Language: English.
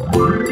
Bye.